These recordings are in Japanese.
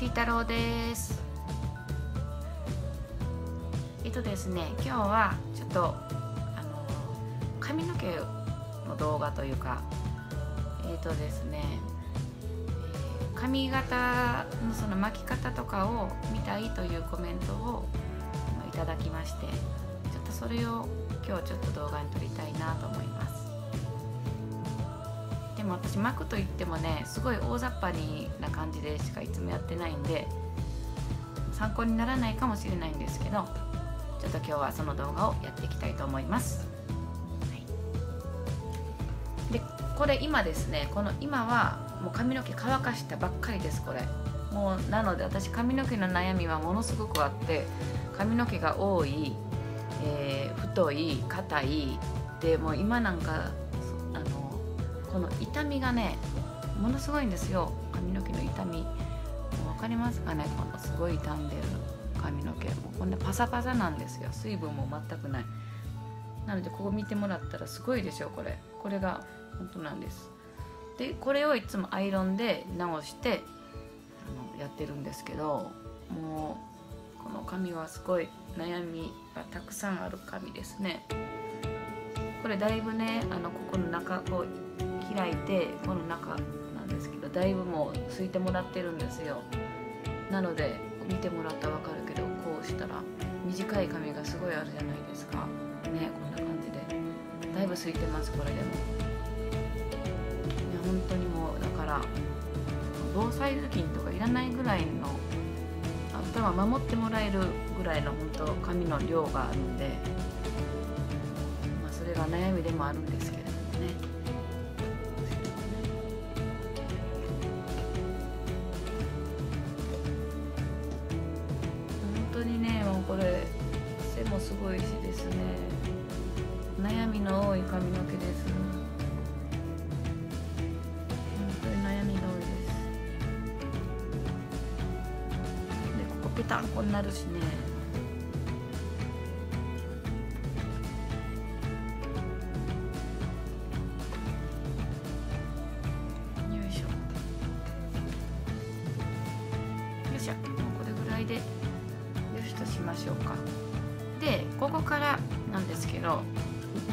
ちいたろうです。えっとですね今日はちょっとあの髪の毛の動画というかえっとですね髪型のその巻き方とかを見たいというコメントをあのいただきましてちょっとそれを今日ちょっと動画に撮りたいなと思います。も私巻くといってもねすごい大雑把にな感じでしかいつもやってないんで参考にならないかもしれないんですけどちょっと今日はその動画をやっていきたいと思います、はい、でこれ今ですねこの今はもう髪の毛乾かしたばっかりですこれ。もうなので私髪の毛の悩みはものすごくあって髪の毛が多い、えー太い硬いでもう今なんかこの痛みがねものすごいんですよ。髪の毛の痛み。もう分かりますかね？このすごい傷んでる髪の毛も。うこんなパサパサなんですよ。水分も全くない。なのでここ見てもらったらすごいでしょこれ。これが本当なんです。でこれをいつもアイロンで直してあのやってるんですけどもうこの髪はすごい悩みがたくさんある髪ですね。これだいぶねあのここの中こう開いてこの中なんですけどだいぶもうすいてもらってるんですよ。なので見てもらったら分かるけどこうしたら短い髪がすごいあるじゃないですか。ねこんな感じで。だいぶすいてますこれでも。いや本当にもうだから防災頭巾とかいらないぐらいの頭守ってもらえるぐらいの本当髪の量があるんでまあそれが悩みでもあるんですけどすごいしですね。悩みの多い髪の毛です本当に悩みが多いです。でここペタンコになるしね。よいしょ。よいしょ。もうこれぐらいでよしとしましょうか。でここからなんですけど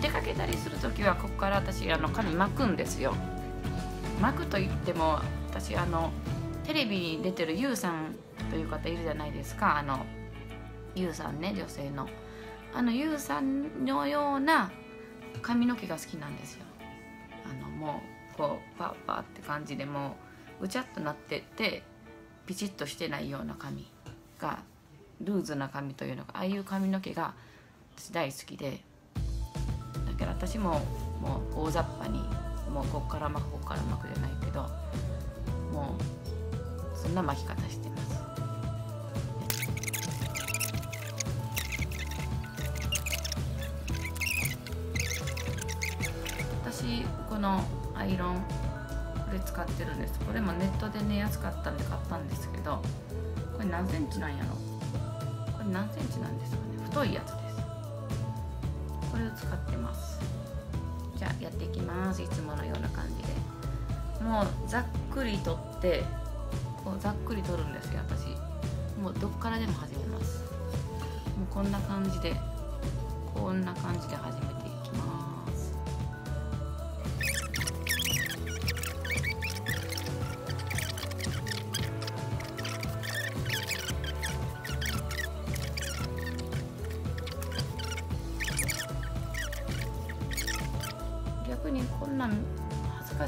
出かけたりする時はここから私あの髪巻くんですよ。巻くと言っても私あのテレビに出てるゆうさんという方いるじゃないですか。あのゆうさんね女性の。あのゆうさんのような髪の毛が好きなんですよ。あのもうこうパッパーって感じでもうぐちゃっとなってってピチッとしてないような髪がルーズな髪というのかああいう髪の毛が私大好きでだから私ももう大雑把にもうこっから巻くこっから巻くじゃないけどもうそんな巻き方してます。私このアイロンこれ使ってるんです。これもネットでね安かったんで買ったんですけどこれ何センチなんやろ？れ何センチなんですかね。太いやつです。これを使ってます。じゃあやっていきます。いつものような感じで。もうざっくり取ってこうざっくり取るんですよ私。もうどっからでも始めます。もうこんな感じでこんな感じで始めて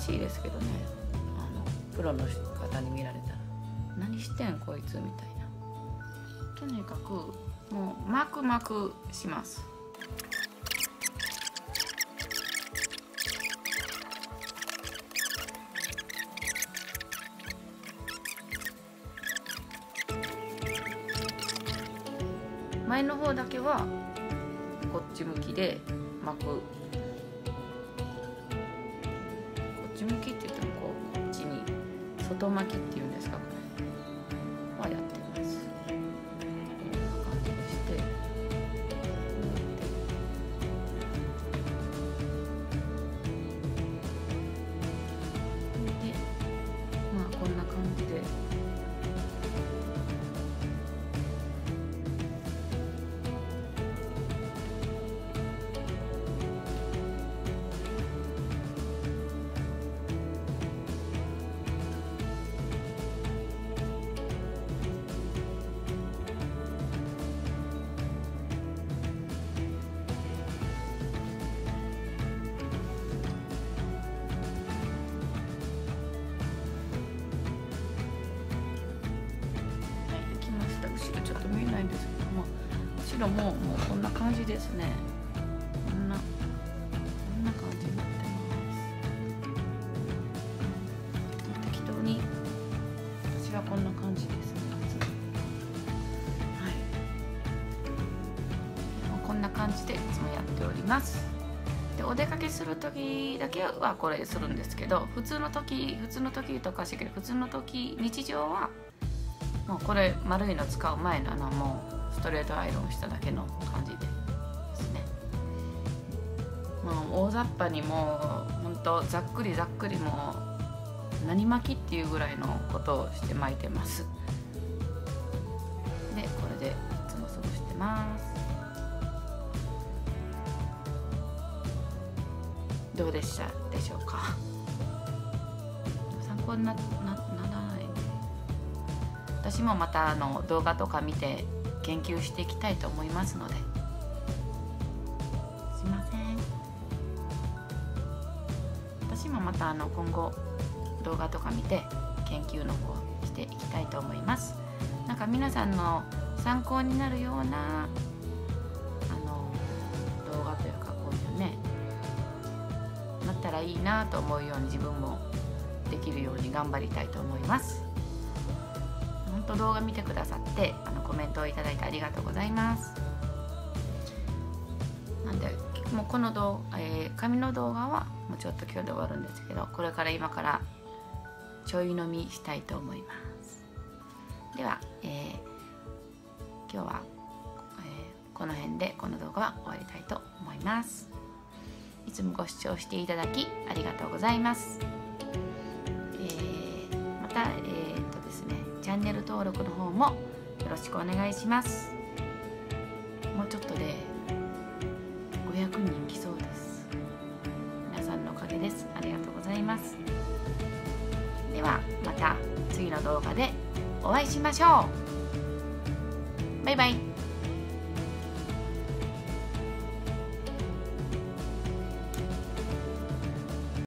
しいですけどね。あのプロの方に見られたら。何してんこいつみたいな。とにかくもうマクマクします。前の方だけはこっち向きで巻く外巻きっていう後ろももうこんな感じですね。こんなこんな感じになってます。適当に。私はこんな感じですねはいこんな感じでいつもやっております。でお出かけする時だけはこれするんですけど普通の時普通の時とかしけど普通の時日常はもうこれ丸いの使う前のあのもうストレートアイロンしただけの感じでですね。もう大雑把にもうほんとざっくりざっくりもう何巻きっていうぐらいのことをして巻いてます。でこれでいつも過ごしてます。どうでした？でしょうか？参考になな私もまたあの動画とか見て研究していきたいと思いますので。すいません。私もまたあの今後動画とか見て研究の方していきたいと思います。なんか皆さんの参考になるようなあの動画というかこういうねなったらいいなと思うように自分もできるように頑張りたいと思います。本当動画見てくださってあのコメントをいただいてありがとうございます。なんでもうこの動、えー、紙の動画はもうちょっと今日で終わるんですけどこれから今からちょい飲みしたいと思います。では、えー、今日は、えー、この辺でこの動画は終わりたいと思います。いつもご視聴していただきありがとうございます、えー、また、えー、チャンネル登録の方もよろしくお願いします。もうちょっとで500人来そうです。皆さんのおかげです。ありがとうございます。ではまた次の動画でお会いしましょう。バイバイ。